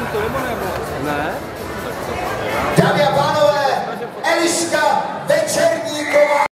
있으니까 이번에 뭐 네.